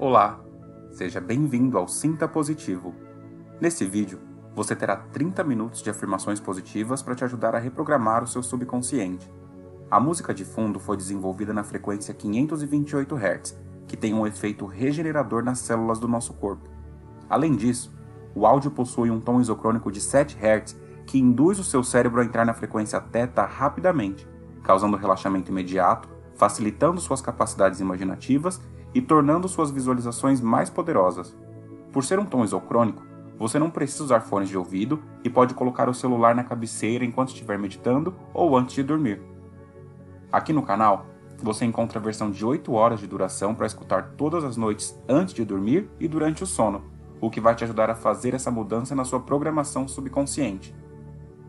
Olá, seja bem-vindo ao Sinta Positivo. Nesse vídeo, você terá 30 minutos de afirmações positivas para te ajudar a reprogramar o seu subconsciente. A música de fundo foi desenvolvida na frequência 528 Hz, que tem um efeito regenerador nas células do nosso corpo. Além disso, o áudio possui um tom isocrônico de 7 Hz que induz o seu cérebro a entrar na frequência θ rapidamente, causando relaxamento imediato, facilitando suas capacidades imaginativas e tornando suas visualizações mais poderosas. Por ser um tom isocrônico, você não precisa usar fones de ouvido e pode colocar o celular na cabeceira enquanto estiver meditando ou antes de dormir. Aqui no canal, você encontra a versão de 8 horas de duração para escutar todas as noites antes de dormir e durante o sono, o que vai te ajudar a fazer essa mudança na sua programação subconsciente.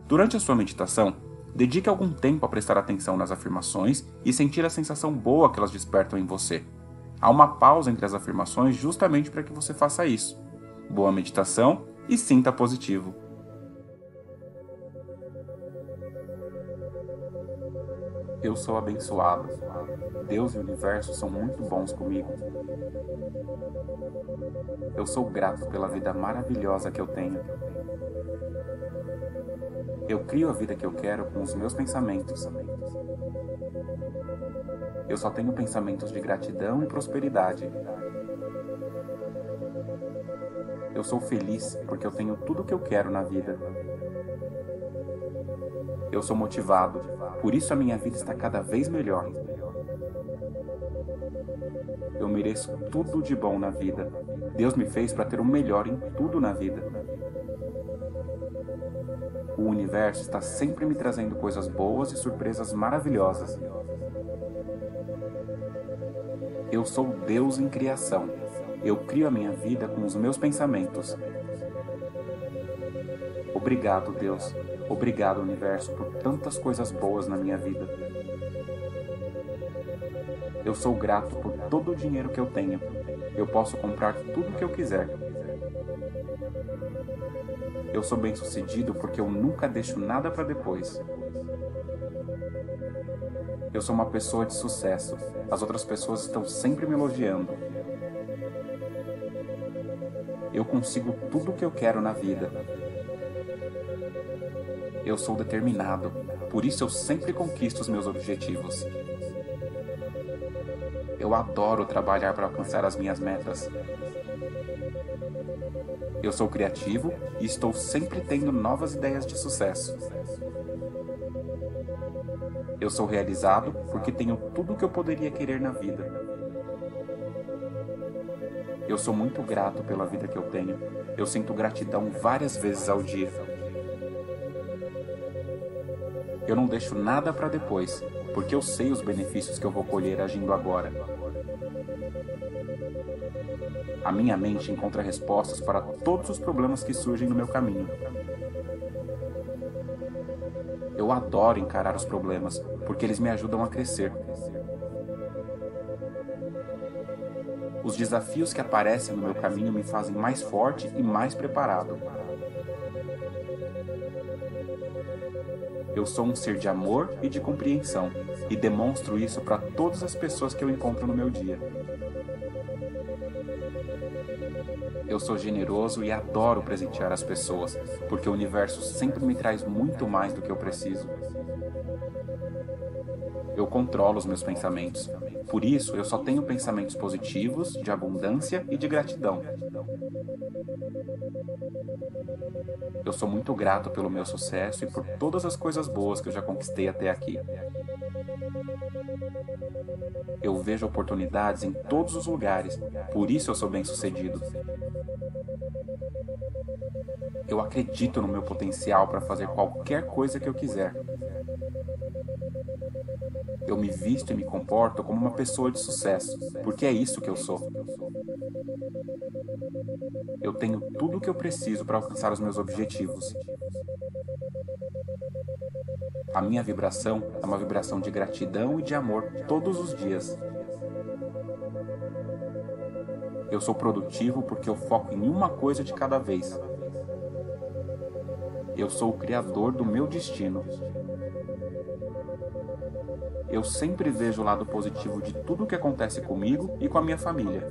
Durante a sua meditação, dedique algum tempo a prestar atenção nas afirmações e sentir a sensação boa que elas despertam em você. Há uma pausa entre as afirmações justamente para que você faça isso. Boa meditação e sinta positivo. Eu sou abençoado. Deus e o universo são muito bons comigo. Eu sou grato pela vida maravilhosa que eu tenho. Eu crio a vida que eu quero com os meus pensamentos. Eu só tenho pensamentos de gratidão e prosperidade. Eu sou feliz porque eu tenho tudo o que eu quero na vida. Eu sou motivado, por isso a minha vida está cada vez melhor. Eu mereço tudo de bom na vida. Deus me fez para ter o melhor em tudo na vida. O universo está sempre me trazendo coisas boas e surpresas maravilhosas. Eu sou Deus em criação. Eu crio a minha vida com os meus pensamentos. Obrigado, Deus. Obrigado, universo, por tantas coisas boas na minha vida. Eu sou grato por todo o dinheiro que eu tenho. Eu posso comprar tudo o que eu quiser. Eu sou bem-sucedido porque eu nunca deixo nada para depois. Eu sou uma pessoa de sucesso. As outras pessoas estão sempre me elogiando. Eu consigo tudo o que eu quero na vida. Eu sou determinado, por isso eu sempre conquisto os meus objetivos. Eu adoro trabalhar para alcançar as minhas metas. Eu sou criativo e estou sempre tendo novas ideias de sucesso. Eu sou realizado porque tenho tudo o que eu poderia querer na vida. Eu sou muito grato pela vida que eu tenho. Eu sinto gratidão várias vezes ao dia. Eu não deixo nada para depois, porque eu sei os benefícios que eu vou colher agindo agora. A minha mente encontra respostas para todos os problemas que surgem no meu caminho. Eu adoro encarar os problemas, porque eles me ajudam a crescer. Os desafios que aparecem no meu caminho me fazem mais forte e mais preparado. Eu sou um ser de amor e de compreensão e demonstro isso para todas as pessoas que eu encontro no meu dia. Eu sou generoso e adoro presentear as pessoas, porque o universo sempre me traz muito mais do que eu preciso. Eu controlo os meus pensamentos. Por isso, eu só tenho pensamentos positivos, de abundância e de gratidão. Eu sou muito grato pelo meu sucesso e por todas as coisas boas que eu já conquistei até aqui. Eu vejo oportunidades em todos os lugares, por isso eu sou bem-sucedido. Eu acredito no meu potencial para fazer qualquer coisa que eu quiser. Eu me visto e me comporto como uma pessoa de sucesso, porque é isso que eu sou. Eu tenho tudo o que eu preciso para alcançar os meus objetivos. A minha vibração é uma vibração de gratidão e de amor todos os dias. Eu sou produtivo porque eu foco em uma coisa de cada vez. Eu sou o criador do meu destino. Eu sempre vejo o lado positivo de tudo o que acontece comigo e com a minha família.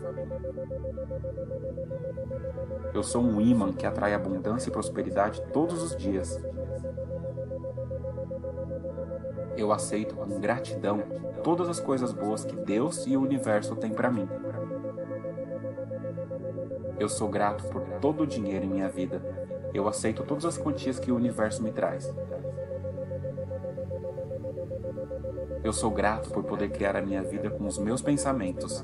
Eu sou um imã que atrai abundância e prosperidade todos os dias. Eu aceito com gratidão todas as coisas boas que Deus e o universo têm para mim. Eu sou grato por todo o dinheiro em minha vida. Eu aceito todas as quantias que o universo me traz. Eu sou grato por poder criar a minha vida com os meus pensamentos.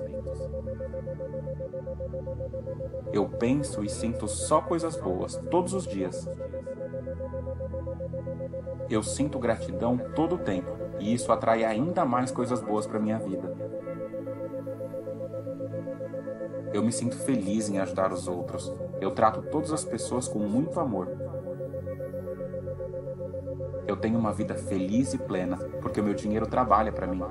Eu penso e sinto só coisas boas todos os dias. Eu sinto gratidão todo o tempo e isso atrai ainda mais coisas boas para minha vida. Eu me sinto feliz em ajudar os outros. Eu trato todas as pessoas com muito amor. Eu tenho uma vida feliz e plena porque o meu dinheiro trabalha para mim.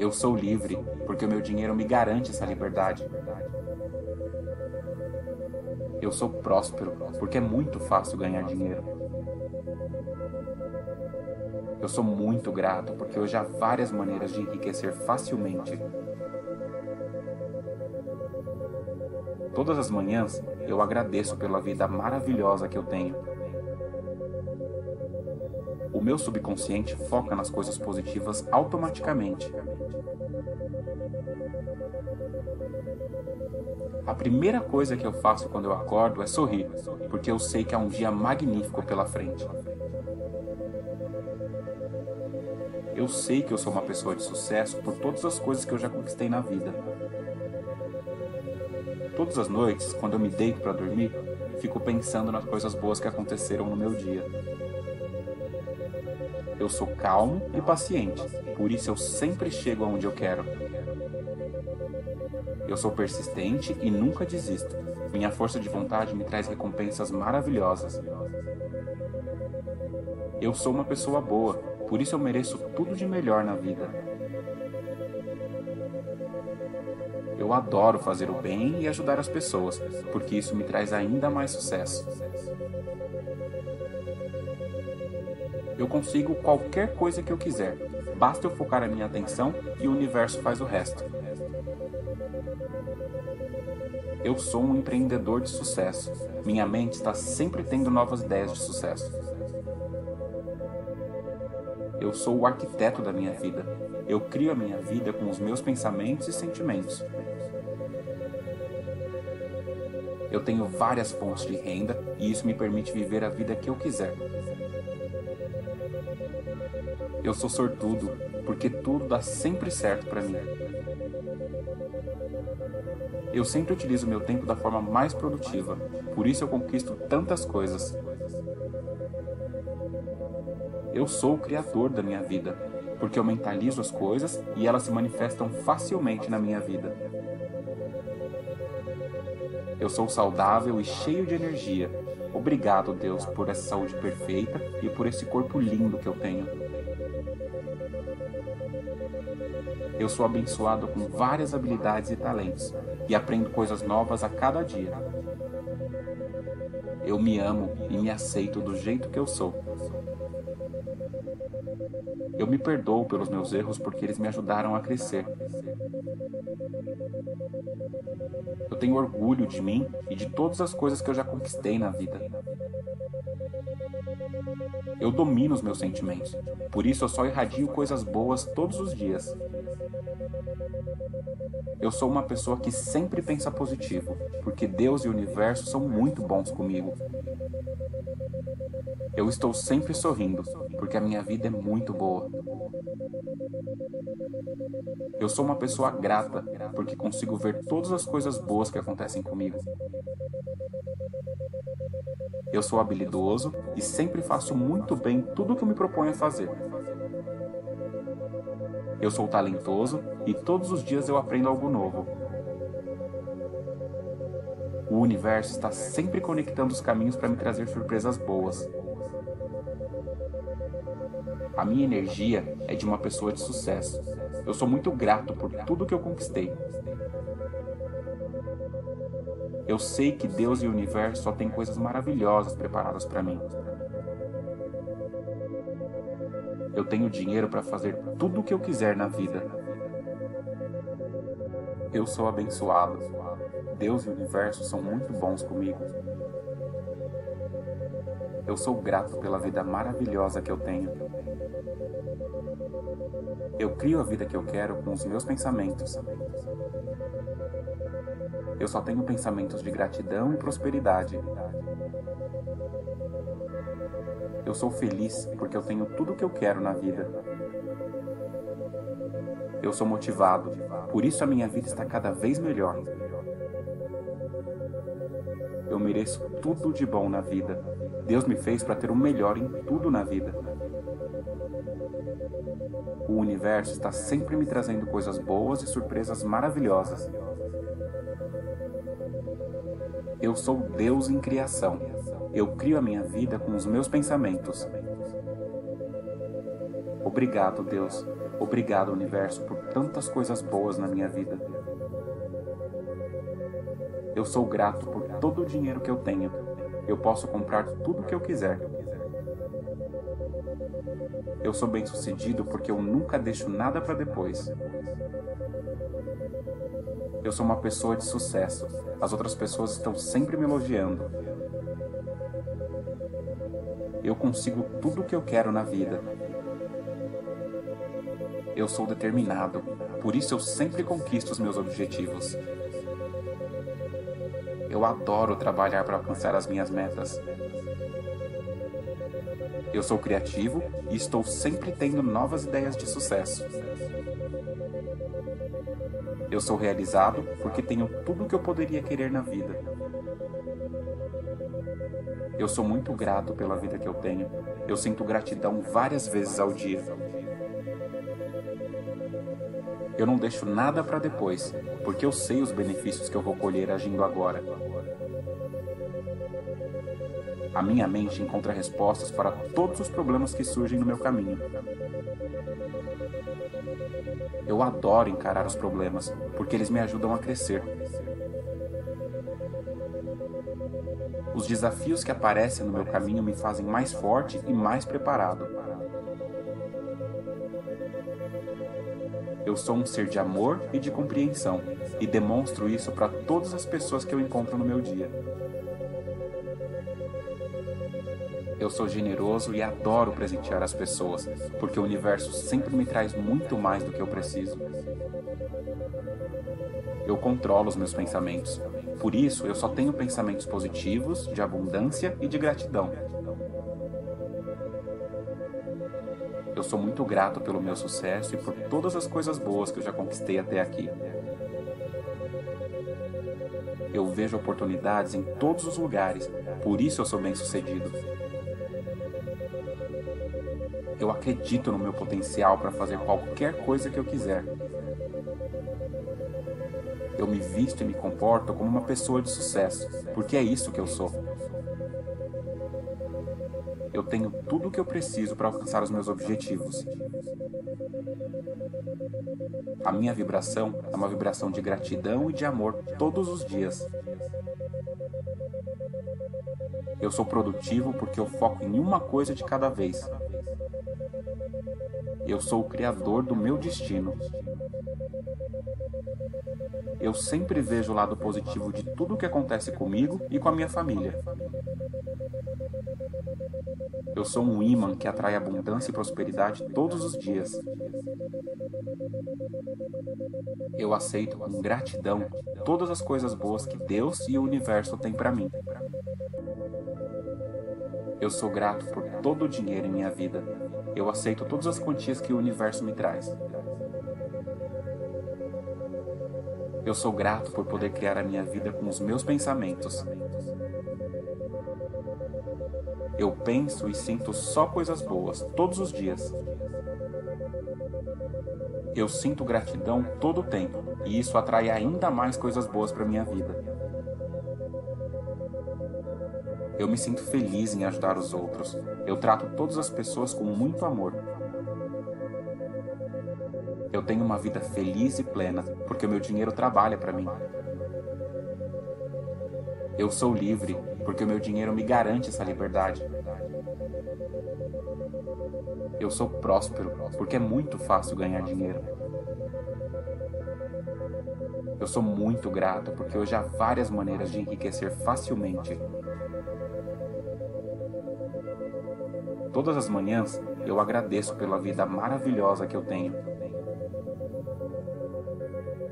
Eu sou livre porque o meu dinheiro me garante essa liberdade. Eu sou próspero porque é muito fácil ganhar dinheiro. Eu sou muito grato porque hoje há várias maneiras de enriquecer facilmente. Todas as manhãs eu agradeço pela vida maravilhosa que eu tenho. O meu subconsciente foca nas coisas positivas automaticamente. A primeira coisa que eu faço quando eu acordo é sorrir, porque eu sei que há um dia magnífico pela frente. Eu sei que eu sou uma pessoa de sucesso por todas as coisas que eu já conquistei na vida. Todas as noites, quando eu me deito para dormir, fico pensando nas coisas boas que aconteceram no meu dia. Eu sou calmo e paciente, por isso eu sempre chego aonde eu quero. Eu sou persistente e nunca desisto. Minha força de vontade me traz recompensas maravilhosas. Eu sou uma pessoa boa, por isso eu mereço tudo de melhor na vida. Eu adoro fazer o bem e ajudar as pessoas, porque isso me traz ainda mais sucesso. Eu consigo qualquer coisa que eu quiser, basta eu focar a minha atenção e o universo faz o resto. Eu sou um empreendedor de sucesso. Minha mente está sempre tendo novas ideias de sucesso. Eu sou o arquiteto da minha vida. Eu crio a minha vida com os meus pensamentos e sentimentos. Eu tenho várias fontes de renda e isso me permite viver a vida que eu quiser. Eu sou sortudo porque tudo dá sempre certo para mim. Eu sempre utilizo meu tempo da forma mais produtiva, por isso eu conquisto tantas coisas. Eu sou o criador da minha vida, porque eu mentalizo as coisas e elas se manifestam facilmente na minha vida. Eu sou saudável e cheio de energia. Obrigado, Deus, por essa saúde perfeita e por esse corpo lindo que eu tenho. Eu sou abençoado com várias habilidades e talentos e aprendo coisas novas a cada dia. Eu me amo e me aceito do jeito que eu sou. Eu me perdoo pelos meus erros porque eles me ajudaram a crescer. Eu tenho orgulho de mim e de todas as coisas que eu já conquistei na vida. Eu domino os meus sentimentos, por isso eu só irradio coisas boas todos os dias. Eu sou uma pessoa que sempre pensa positivo, porque Deus e o universo são muito bons comigo. Eu estou sempre sorrindo, porque a minha vida é muito boa. Eu sou uma pessoa grata, porque consigo ver todas as coisas boas que acontecem comigo. Eu sou habilidoso e sempre faço muito bem tudo o que me proponho a fazer. Eu sou talentoso e todos os dias eu aprendo algo novo. O universo está sempre conectando os caminhos para me trazer surpresas boas. A minha energia é de uma pessoa de sucesso. Eu sou muito grato por tudo que eu conquistei. Eu sei que Deus e o universo só têm coisas maravilhosas preparadas para mim. Eu tenho dinheiro para fazer tudo o que eu quiser na vida. Eu sou abençoado. Deus e o universo são muito bons comigo. Eu sou grato pela vida maravilhosa que eu tenho. Eu crio a vida que eu quero com os meus pensamentos. Eu só tenho pensamentos de gratidão e prosperidade. Eu sou feliz porque eu tenho tudo o que eu quero na vida. Eu sou motivado, por isso a minha vida está cada vez melhor. Eu mereço tudo de bom na vida. Deus me fez para ter o melhor em tudo na vida. O universo está sempre me trazendo coisas boas e surpresas maravilhosas. Eu sou Deus em criação. Eu crio a minha vida com os meus pensamentos. Obrigado, Deus. Obrigado, universo, por tantas coisas boas na minha vida. Eu sou grato por todo o dinheiro que eu tenho. Eu posso comprar tudo o que eu quiser. Eu sou bem-sucedido porque eu nunca deixo nada para depois. Eu sou uma pessoa de sucesso. As outras pessoas estão sempre me elogiando. Eu consigo tudo o que eu quero na vida. Eu sou determinado, por isso eu sempre conquisto os meus objetivos. Eu adoro trabalhar para alcançar as minhas metas. Eu sou criativo e estou sempre tendo novas ideias de sucesso. Eu sou realizado porque tenho tudo o que eu poderia querer na vida. Eu sou muito grato pela vida que eu tenho. Eu sinto gratidão várias vezes ao dia. Eu não deixo nada para depois, porque eu sei os benefícios que eu vou colher agindo agora. A minha mente encontra respostas para todos os problemas que surgem no meu caminho. Eu adoro encarar os problemas, porque eles me ajudam a crescer. Os desafios que aparecem no meu caminho me fazem mais forte e mais preparado. Eu sou um ser de amor e de compreensão, e demonstro isso para todas as pessoas que eu encontro no meu dia. Eu sou generoso e adoro presentear as pessoas, porque o universo sempre me traz muito mais do que eu preciso. Eu controlo os meus pensamentos. Por isso, eu só tenho pensamentos positivos, de abundância e de gratidão. Eu sou muito grato pelo meu sucesso e por todas as coisas boas que eu já conquistei até aqui. Eu vejo oportunidades em todos os lugares, por isso eu sou bem-sucedido. Eu acredito no meu potencial para fazer qualquer coisa que eu quiser. Eu me visto e me comporto como uma pessoa de sucesso, porque é isso que eu sou. Eu tenho tudo o que eu preciso para alcançar os meus objetivos. A minha vibração é uma vibração de gratidão e de amor todos os dias. Eu sou produtivo porque eu foco em uma coisa de cada vez. Eu sou o criador do meu destino. Eu sempre vejo o lado positivo de tudo o que acontece comigo e com a minha família. Eu sou um imã que atrai abundância e prosperidade todos os dias. Eu aceito com gratidão todas as coisas boas que Deus e o universo têm para mim. Eu sou grato por todo o dinheiro em minha vida. Eu aceito todas as quantias que o universo me traz. Eu sou grato por poder criar a minha vida com os meus pensamentos. Eu penso e sinto só coisas boas todos os dias. Eu sinto gratidão todo o tempo e isso atrai ainda mais coisas boas para minha vida. Eu me sinto feliz em ajudar os outros. Eu trato todas as pessoas com muito amor. Eu tenho uma vida feliz e plena, porque o meu dinheiro trabalha para mim. Eu sou livre, porque o meu dinheiro me garante essa liberdade. Eu sou próspero, porque é muito fácil ganhar dinheiro. Eu sou muito grato porque hoje há várias maneiras de enriquecer facilmente. Todas as manhãs eu agradeço pela vida maravilhosa que eu tenho.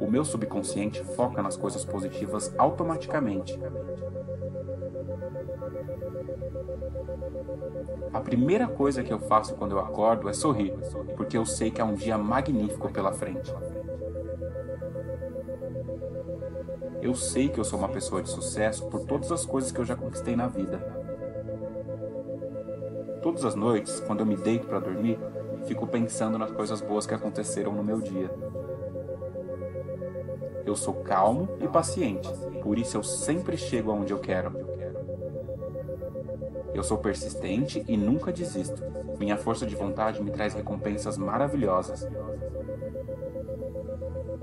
O meu subconsciente foca nas coisas positivas automaticamente. A primeira coisa que eu faço quando eu acordo é sorrir, porque eu sei que há um dia magnífico pela frente. Eu sei que eu sou uma pessoa de sucesso por todas as coisas que eu já conquistei na vida. Todas as noites, quando eu me deito para dormir, fico pensando nas coisas boas que aconteceram no meu dia. Eu sou calmo e paciente, por isso eu sempre chego aonde eu quero. Eu sou persistente e nunca desisto. Minha força de vontade me traz recompensas maravilhosas.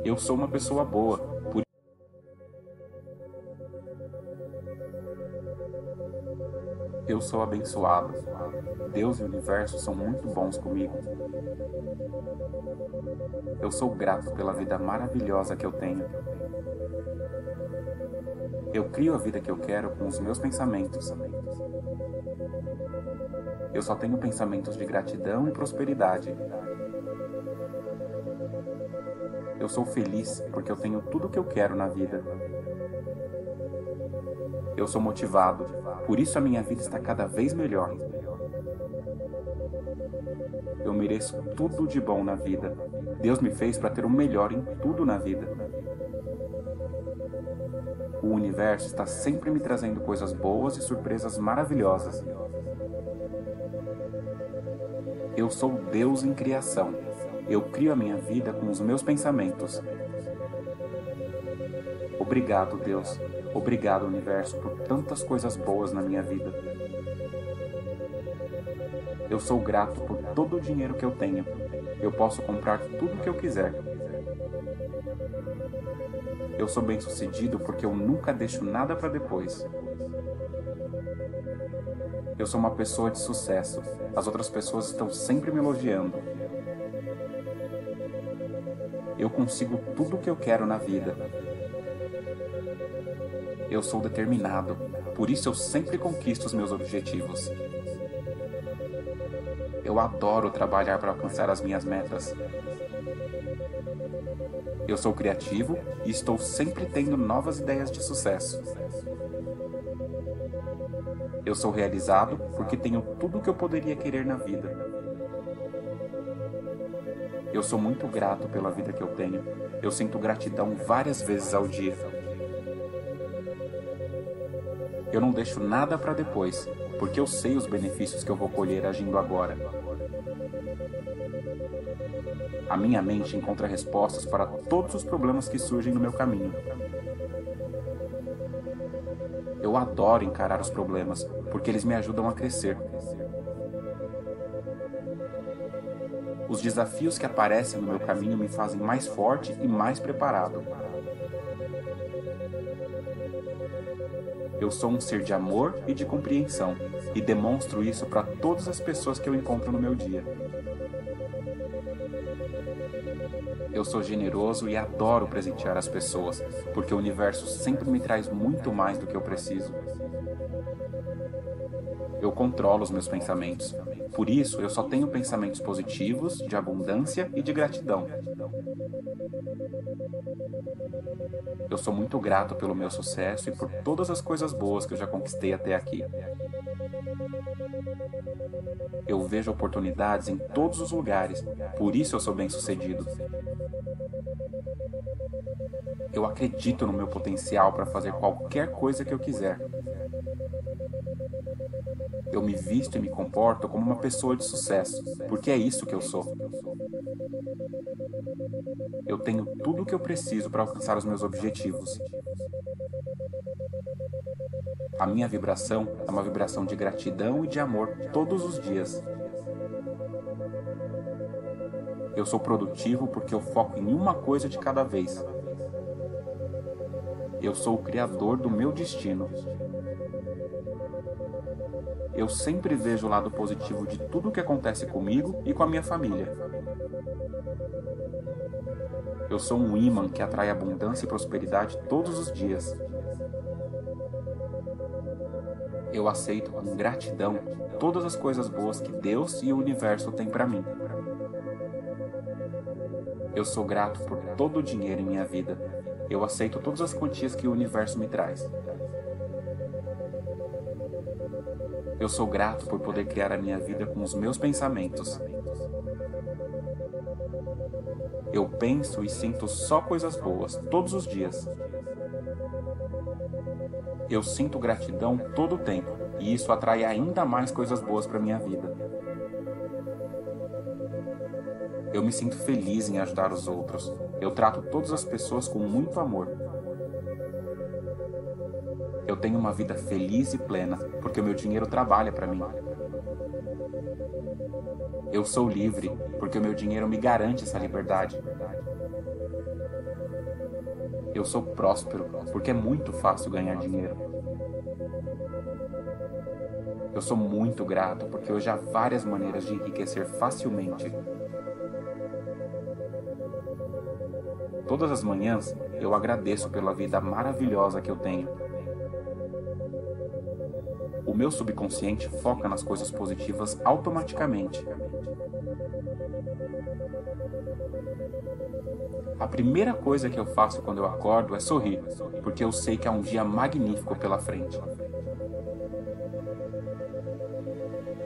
Eu sou uma pessoa boa, por Eu sou abençoado. Deus e o universo são muito bons comigo. Eu sou grato pela vida maravilhosa que eu tenho. Eu crio a vida que eu quero com os meus pensamentos. Eu só tenho pensamentos de gratidão e prosperidade. Eu sou feliz porque eu tenho tudo o que eu quero na vida. Eu sou motivado, por isso a minha vida está cada vez melhor. Eu mereço tudo de bom na vida. Deus me fez para ter o melhor em tudo na vida. O universo está sempre me trazendo coisas boas e surpresas maravilhosas. Eu sou Deus em criação. Eu crio a minha vida com os meus pensamentos. Obrigado, Deus. Obrigado, universo, por tantas coisas boas na minha vida. Eu sou grato por todo o dinheiro que eu tenho. Eu posso comprar tudo o que eu quiser. Eu sou bem-sucedido porque eu nunca deixo nada para depois. Eu sou uma pessoa de sucesso. As outras pessoas estão sempre me elogiando. Eu consigo tudo o que eu quero na vida. Eu sou determinado, por isso eu sempre conquisto os meus objetivos. Eu adoro trabalhar para alcançar as minhas metas. Eu sou criativo e estou sempre tendo novas ideias de sucesso. Eu sou realizado porque tenho tudo o que eu poderia querer na vida. Eu sou muito grato pela vida que eu tenho. Eu sinto gratidão várias vezes ao dia. Eu não deixo nada para depois, porque eu sei os benefícios que eu vou colher agindo agora. A minha mente encontra respostas para todos os problemas que surgem no meu caminho. Eu adoro encarar os problemas, porque eles me ajudam a crescer. Os desafios que aparecem no meu caminho me fazem mais forte e mais preparado. Eu sou um ser de amor e de compreensão e demonstro isso para todas as pessoas que eu encontro no meu dia. Eu sou generoso e adoro presentear as pessoas, porque o universo sempre me traz muito mais do que eu preciso. Eu controlo os meus pensamentos. Por isso, eu só tenho pensamentos positivos, de abundância e de gratidão. Eu sou muito grato pelo meu sucesso e por todas as coisas boas que eu já conquistei até aqui. Eu vejo oportunidades em todos os lugares, por isso eu sou bem-sucedido. Eu acredito no meu potencial para fazer qualquer coisa que eu quiser. Eu me visto e me comporto como uma pessoa de sucesso, porque é isso que eu sou. Eu tenho tudo o que eu preciso para alcançar os meus objetivos. A minha vibração é uma vibração de gratidão e de amor todos os dias. Eu sou produtivo porque eu foco em uma coisa de cada vez. Eu sou o criador do meu destino. Eu sempre vejo o lado positivo de tudo o que acontece comigo e com a minha família. Eu sou um imã que atrai abundância e prosperidade todos os dias. Eu aceito com gratidão todas as coisas boas que Deus e o universo têm para mim. Eu sou grato por todo o dinheiro em minha vida. Eu aceito todas as quantias que o universo me traz. Eu sou grato por poder criar a minha vida com os meus pensamentos. Eu penso e sinto só coisas boas todos os dias. Eu sinto gratidão todo o tempo e isso atrai ainda mais coisas boas para minha vida. Eu me sinto feliz em ajudar os outros. Eu trato todas as pessoas com muito amor. Eu tenho uma vida feliz e plena porque o meu dinheiro trabalha para mim. Eu sou livre porque o meu dinheiro me garante essa liberdade. Eu sou próspero porque é muito fácil ganhar dinheiro. Eu sou muito grato porque hoje há várias maneiras de enriquecer facilmente. Todas as manhãs eu agradeço pela vida maravilhosa que eu tenho. O meu subconsciente foca nas coisas positivas automaticamente. A primeira coisa que eu faço quando eu acordo é sorrir, porque eu sei que há um dia magnífico pela frente.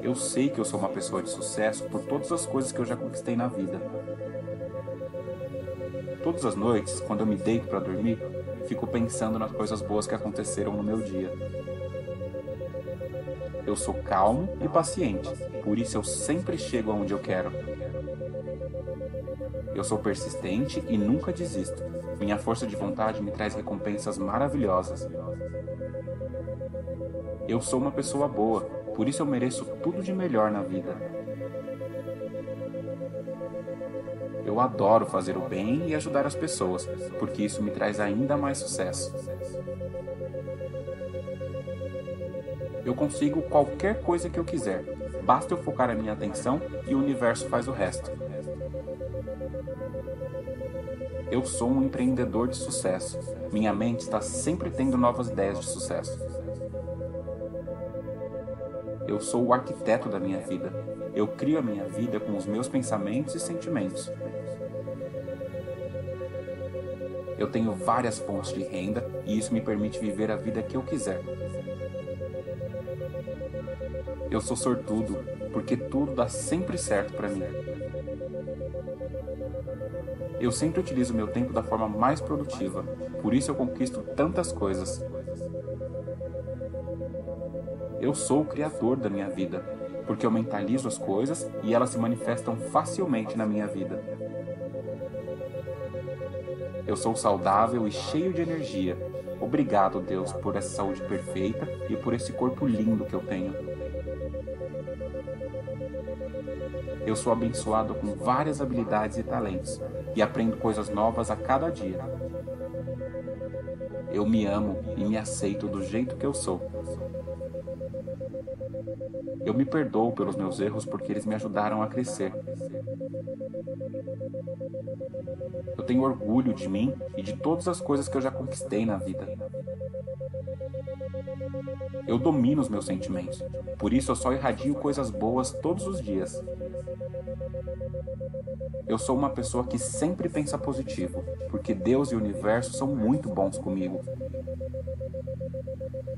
Eu sei que eu sou uma pessoa de sucesso por todas as coisas que eu já conquistei na vida. Todas as noites, quando eu me deito para dormir, fico pensando nas coisas boas que aconteceram no meu dia. Eu sou calmo e paciente, por isso eu sempre chego aonde eu quero. Eu sou persistente e nunca desisto. Minha força de vontade me traz recompensas maravilhosas. Eu sou uma pessoa boa, por isso eu mereço tudo de melhor na vida. Eu adoro fazer o bem e ajudar as pessoas, porque isso me traz ainda mais sucesso. Eu consigo qualquer coisa que eu quiser, basta eu focar a minha atenção e o universo faz o resto. Eu sou um empreendedor de sucesso. Minha mente está sempre tendo novas ideias de sucesso. Eu sou o arquiteto da minha vida. Eu crio a minha vida com os meus pensamentos e sentimentos. Eu tenho várias fontes de renda e isso me permite viver a vida que eu quiser. Eu sou sortudo porque tudo dá sempre certo para mim. Eu sempre utilizo meu tempo da forma mais produtiva, por isso eu conquisto tantas coisas. Eu sou o criador da minha vida, porque eu mentalizo as coisas e elas se manifestam facilmente na minha vida. Eu sou saudável e cheio de energia. Obrigado, Deus, por essa saúde perfeita e por esse corpo lindo que eu tenho. Eu sou abençoado com várias habilidades e talentos e aprendo coisas novas a cada dia. Eu me amo e me aceito do jeito que eu sou. Eu me perdoo pelos meus erros porque eles me ajudaram a crescer. Eu tenho orgulho de mim e de todas as coisas que eu já conquistei na vida. Eu domino os meus sentimentos, por isso eu só irradio coisas boas todos os dias. Eu sou uma pessoa que sempre pensa positivo, porque Deus e o universo são muito bons comigo.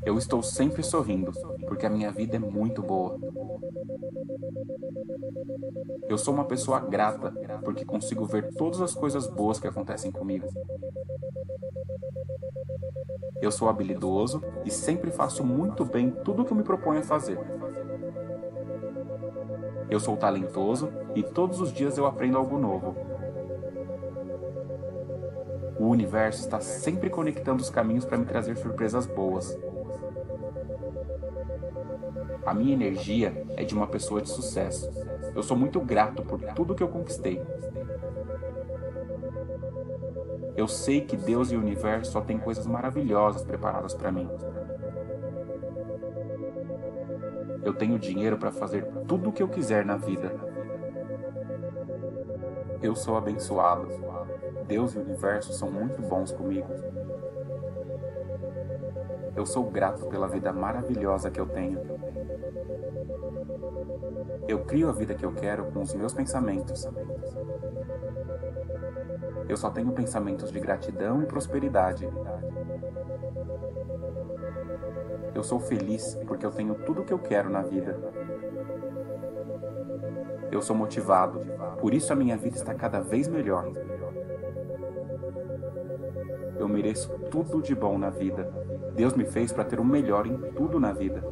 Eu estou sempre sorrindo, porque a minha vida é muito boa. Eu sou uma pessoa grata, porque consigo ver todas as coisas boas que acontecem comigo. Eu sou habilidoso e sempre faço muito bem tudo o que me proponho a fazer. Eu sou talentoso e todos os dias eu aprendo algo novo. O universo está sempre conectando os caminhos para me trazer surpresas boas. A minha energia é de uma pessoa de sucesso. Eu sou muito grato por tudo que eu conquistei. Eu sei que Deus e o universo só têm coisas maravilhosas preparadas para mim. Eu tenho dinheiro para fazer tudo o que eu quiser na vida. Eu sou abençoado. Deus e o universo são muito bons comigo. Eu sou grato pela vida maravilhosa que eu tenho. Eu crio a vida que eu quero com os meus pensamentos. Eu só tenho pensamentos de gratidão e prosperidade. Eu sou feliz porque eu tenho tudo o que eu quero na vida. Eu sou motivado, por isso a minha vida está cada vez melhor. Eu mereço tudo de bom na vida. Deus me fez para ter o melhor em tudo na vida.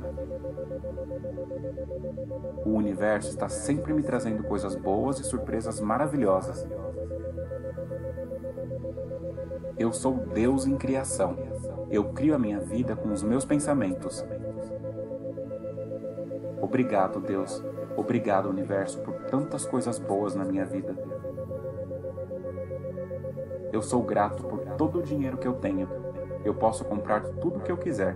O universo está sempre me trazendo coisas boas e surpresas maravilhosas. Eu sou Deus em criação. Eu crio a minha vida com os meus pensamentos. Obrigado, Deus. Obrigado, universo, por tantas coisas boas na minha vida. Eu sou grato por todo o dinheiro que eu tenho. Eu posso comprar tudo o que eu quiser.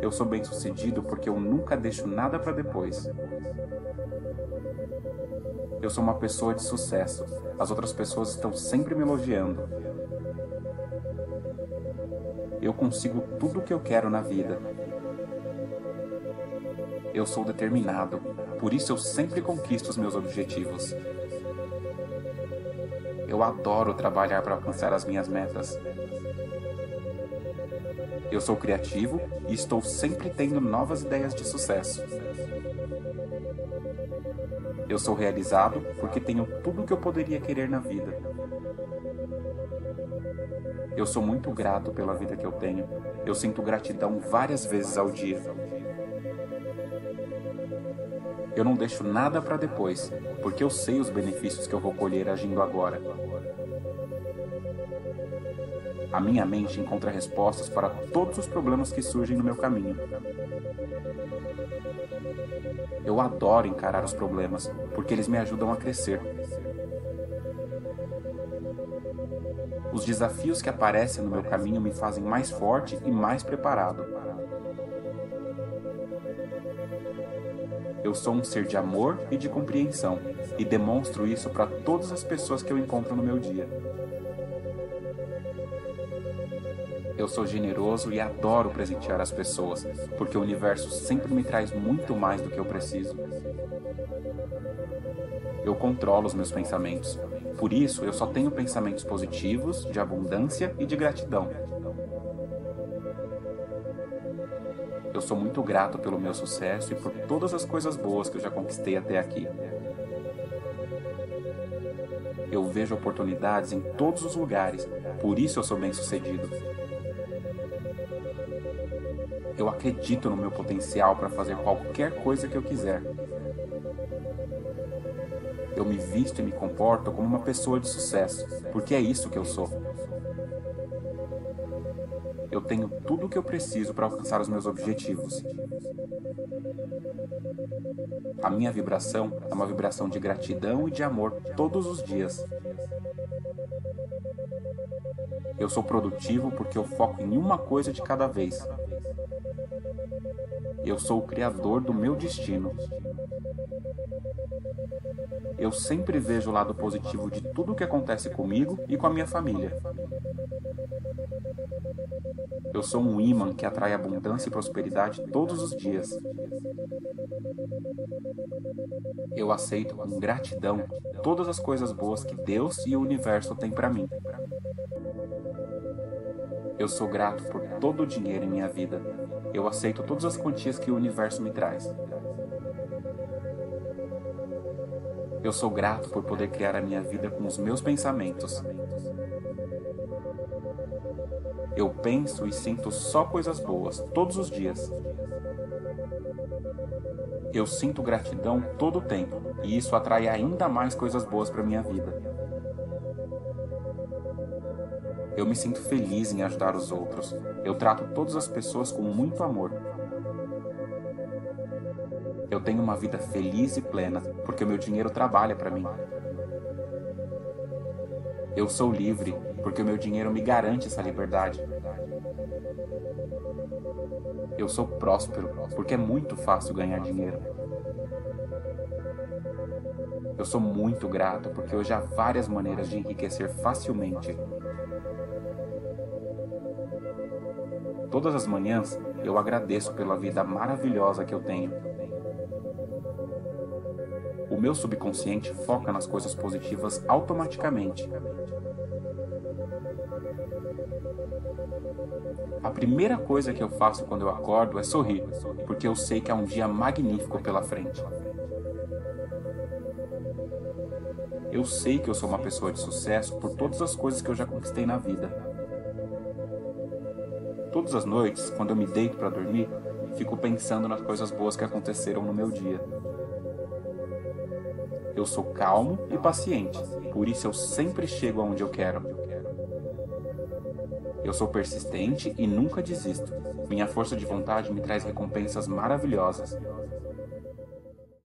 Eu sou bem-sucedido porque eu nunca deixo nada para depois. Eu sou uma pessoa de sucesso. As outras pessoas estão sempre me elogiando. Eu consigo tudo o que eu quero na vida. Eu sou determinado, por isso eu sempre conquisto os meus objetivos. Eu adoro trabalhar para alcançar as minhas metas. Eu sou criativo e estou sempre tendo novas ideias de sucesso. Eu sou realizado porque tenho tudo o que eu poderia querer na vida. Eu sou muito grato pela vida que eu tenho. Eu sinto gratidão várias vezes ao dia. Eu não deixo nada para depois, porque eu sei os benefícios que eu vou colher agindo agora. A minha mente encontra respostas para todos os problemas que surgem no meu caminho. Eu adoro encarar os problemas, porque eles me ajudam a crescer. Os desafios que aparecem no meu caminho me fazem mais forte e mais preparado. Eu sou um ser de amor e de compreensão, e demonstro isso para todas as pessoas que eu encontro no meu dia. Eu sou generoso e adoro presentear as pessoas, porque o universo sempre me traz muito mais do que eu preciso. Eu controlo os meus pensamentos. Por isso, eu só tenho pensamentos positivos, de abundância e de gratidão. Eu sou muito grato pelo meu sucesso e por todas as coisas boas que eu já conquistei até aqui. Eu vejo oportunidades em todos os lugares, por isso eu sou bem-sucedido. Eu acredito no meu potencial para fazer qualquer coisa que eu quiser. Eu me visto e me comporto como uma pessoa de sucesso, porque é isso que eu sou. Eu tenho tudo o que eu preciso para alcançar os meus objetivos. A minha vibração é uma vibração de gratidão e de amor todos os dias. Eu sou produtivo porque eu foco em uma coisa de cada vez. Eu sou o criador do meu destino. Eu sempre vejo o lado positivo de tudo o que acontece comigo e com a minha família. Eu sou um imã que atrai abundância e prosperidade todos os dias. Eu aceito com gratidão todas as coisas boas que Deus e o universo têm para mim. Eu sou grato por todo o dinheiro em minha vida. Eu aceito todas as quantias que o universo me traz. Eu sou grato por poder criar a minha vida com os meus pensamentos. Eu penso e sinto só coisas boas todos os dias. Eu sinto gratidão todo o tempo e isso atrai ainda mais coisas boas para minha vida. Eu me sinto feliz em ajudar os outros. Eu trato todas as pessoas com muito amor. Eu tenho uma vida feliz e plena, porque o meu dinheiro trabalha para mim. Eu sou livre, porque o meu dinheiro me garante essa liberdade. Eu sou próspero, porque é muito fácil ganhar dinheiro. Eu sou muito grato porque hoje há várias maneiras de enriquecer facilmente. Todas as manhãs eu agradeço pela vida maravilhosa que eu tenho. O meu subconsciente foca nas coisas positivas automaticamente. A primeira coisa que eu faço quando eu acordo é sorrir, porque eu sei que há um dia magnífico pela frente. Eu sei que eu sou uma pessoa de sucesso por todas as coisas que eu já conquistei na vida. Todas as noites, quando eu me deito para dormir, fico pensando nas coisas boas que aconteceram no meu dia. Eu sou calmo e paciente, por isso eu sempre chego aonde eu quero. Eu sou persistente e nunca desisto. Minha força de vontade me traz recompensas maravilhosas.